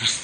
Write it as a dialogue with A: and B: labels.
A: Yes.